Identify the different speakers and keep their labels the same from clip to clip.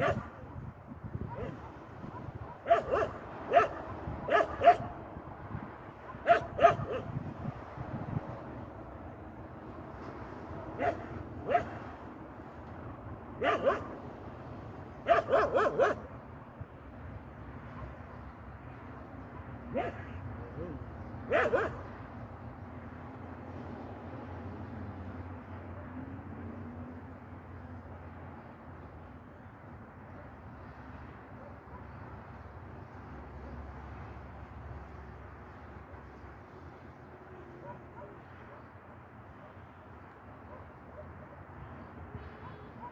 Speaker 1: Yeah.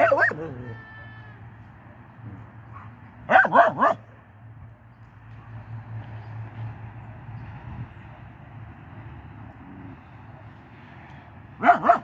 Speaker 1: Ruh, ruh.